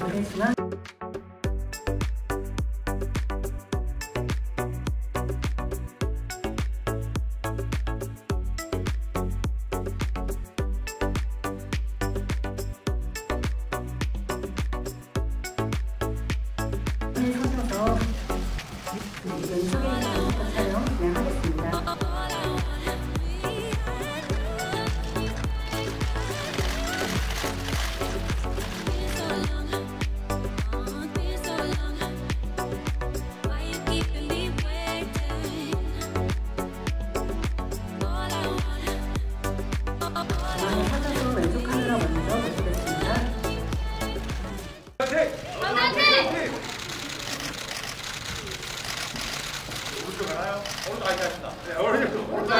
그랬지만 서셔서 오른쪽 가나요? 오른쪽 아니 습니다 네, 오른쪽. 오른쪽.